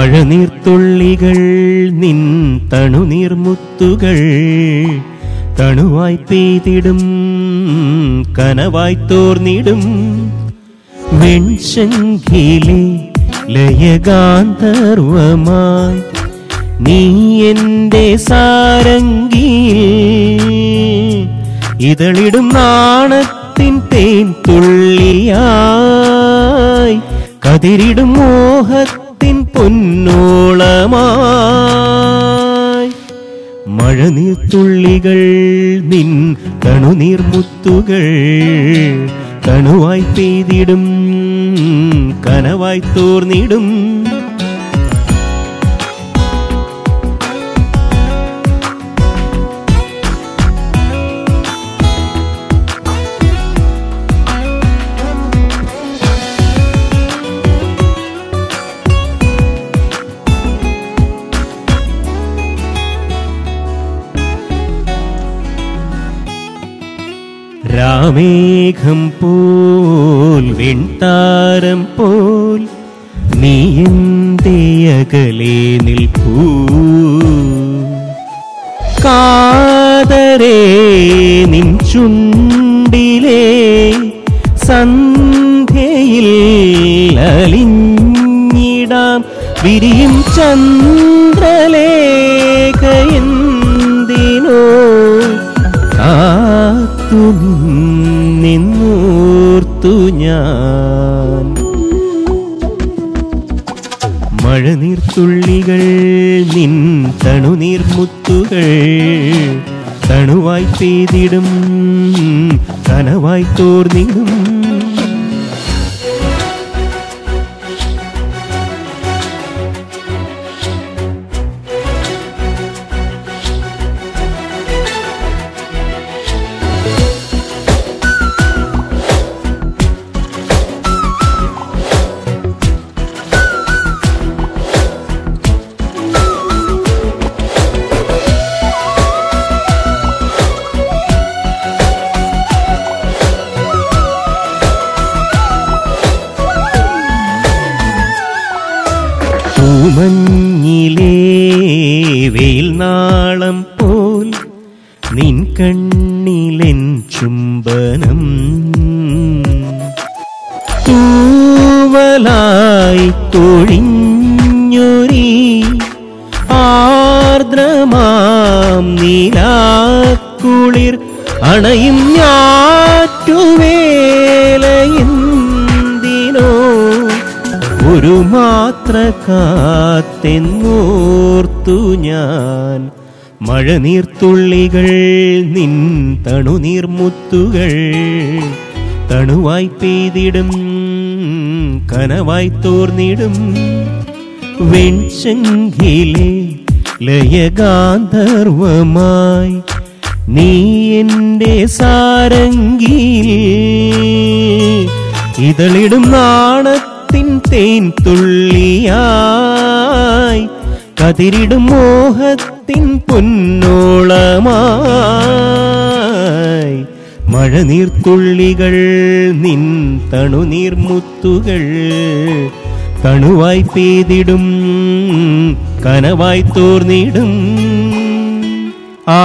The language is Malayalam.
മഴനീർത്തുള്ളികൾ നിൻ തണുനീർമുത്തുകൾ തണുവായി പെയ്തിടും കനവായി തോർന്നിടും. വെൺശങ്കിലെ ലയകാന്തർവമായി നീ എന്റെ സാരംഗിയിൽ ഇതളിടും നാണത്തിൻ തേൻ തുള്ളിയായി കതിരിടും മോഹത്തിൻ പൊന്നോളമായി. മഴനീർത്തുള്ളികൾ നിൻ തണുനീർമുത്തുകൾ തണുവായി പെയ്തിടും കനവായി തോർന്നിടും. രാമേഘം പോൽ വെൺതാരം പോൽ നീ എന്തേയകലെ നിൽപ്പൂ. കാതരേ നിൻ ചുണ്ടിലെ സന്ധ്യയിൽ അലിഞ്ഞിടാം വിരിയും ചന്ദ്രലേഖ ഞാൻ. മഴനീർത്തുള്ളികൾ നിൻ തണുനീർമുത്തുകൾ തണുവായി പെയ്തിടും കനവായി തോർന്നിടും. പൂമഞ്ഞിലേ വെയിൽ നാളം പോൽ നിൻ കണ്ണിലെൻ ചുംബനം. തൂവലായി തൊഴിഞ്ഞൊരി ആർദ്രമാം നീലാക്കുളിർ അണയും ഞാറ്റുവേലയെന്തിനോ ഒരു മാത്ര കാത്തെന്നോർത്തു ഞാൻ. മഴ നീർത്തുള്ളികൾ നിൻ തണുനീർമുത്തുകൾ തണുവായി പെയ്തിടും കനവായി തോർന്നിടും. വെൺചങ്കിലെ ലയഗാന്ധർവമായി നീ എന്റെ സാരംഗിയിൽ ഇതളിടും നാണത്തിൻ തേൻ തുള്ളിയായി കതിരിടും മോഹത്തിൻ പൊന്നോളമായി. മഴനീർത്തുള്ളികൾ നിൻ തണുനീർമുത്തുകൾ തണുവായി പെയ്തിടും കനവായി തോർന്നിടും. ആ